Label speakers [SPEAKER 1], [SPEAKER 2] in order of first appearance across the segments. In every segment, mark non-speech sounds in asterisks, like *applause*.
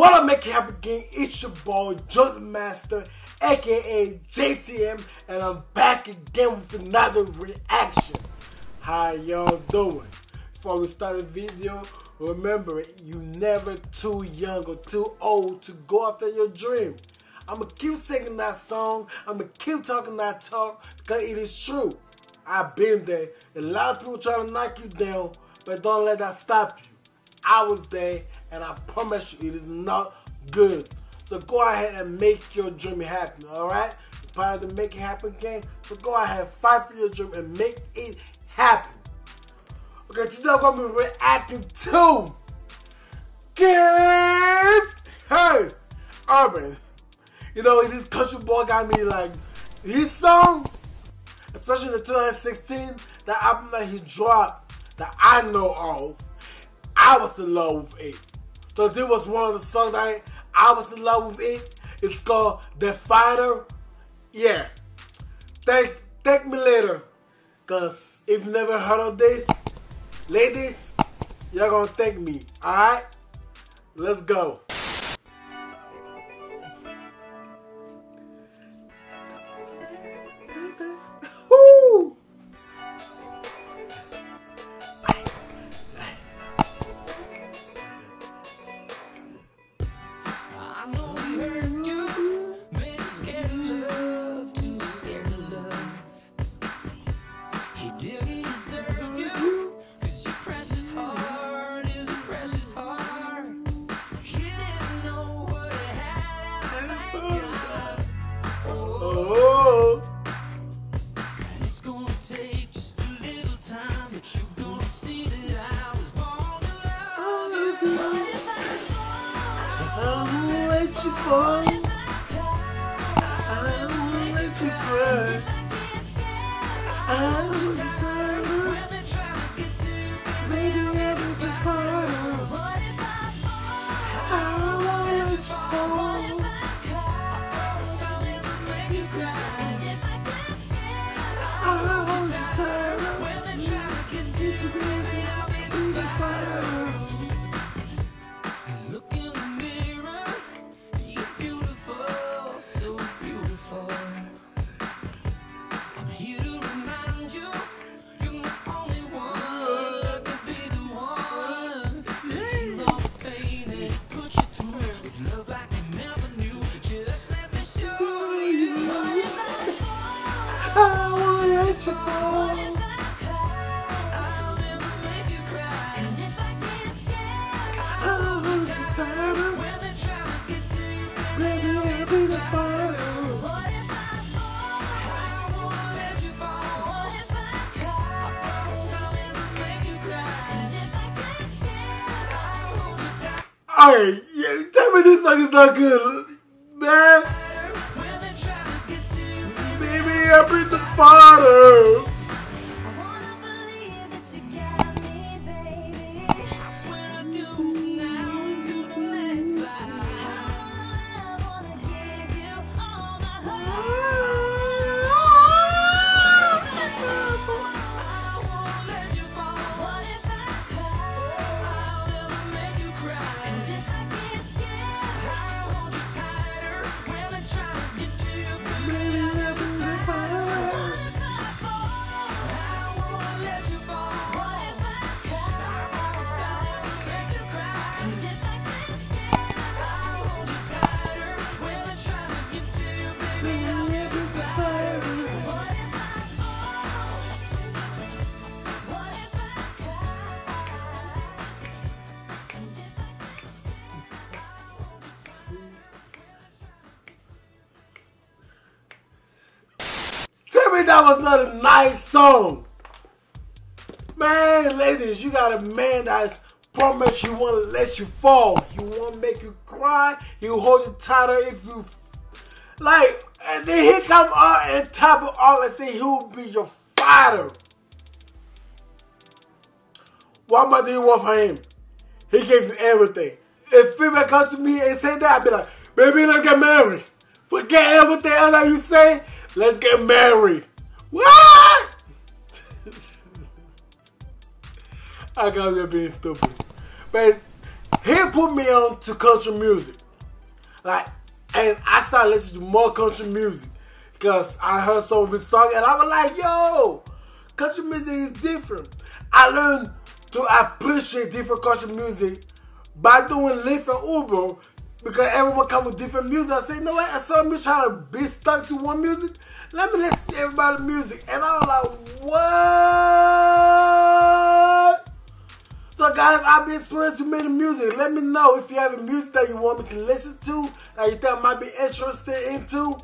[SPEAKER 1] Wanna make it happen again? It's your boy, Joe the Master, aka JTM, and I'm back again with another reaction. How y'all doing? Before we start the video, remember you never too young or too old to go after your dream. I'ma keep singing that song. I'ma keep talking that talk because it is true. I've been there. A lot of people try to knock you down, but don't let that stop you. I was there, and I promise you, it is not good. So go ahead and make your dream happen, alright? Part of the Make It Happen game. so go ahead, fight for your dream and make it happen. Okay, today I'm gonna be reacting to Give Hey Urban. You know, this country boy got me like his song, especially the 2016, the album that he dropped that I know of. I was in love with it. So this was one of the songs I, I was in love with it. It's called The Fighter. Yeah. Thank thank me later. Cause if you never heard of this, ladies, you're gonna thank me. Alright? Let's go. Won't let Alright, yeah, tell me this song is not good. Man, baby, I bring the fire. Me that was not a nice song. Man, ladies, you got a man that's promised you want to let you fall. You want to make you cry. He will hold you tighter if you like. And then he come out and top it all and say he will be your fighter. What more do you want from him? He gave you everything. If female comes to me and say that, I'd be like, baby, let's get married. Forget everything else that you say. Let's get married. What? *laughs* I got me being stupid. But he put me on to country music. Like, and I started listening to more country music because I heard some of his songs and I was like, yo, country music is different. I learned to appreciate different country music by doing Lyft and Uber because everyone come with different music. I say, you know what? Instead of me trying to be stuck to one music, let me listen to everybody's music. And I was like, what? So guys, I've been to many music. Let me know if you have a music that you want me to listen to, that you think I might be interested into.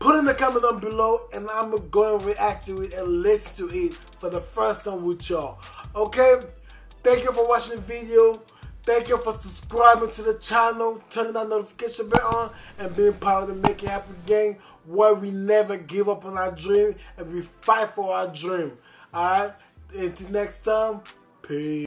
[SPEAKER 1] Put in the comment down below and I'm gonna go and react to it and listen to it for the first time with y'all. Okay? Thank you for watching the video. Thank you for subscribing to the channel, turning that notification bell on, and being part of the Make It Happen gang where we never give up on our dream and we fight for our dream. Alright? Until next time, peace.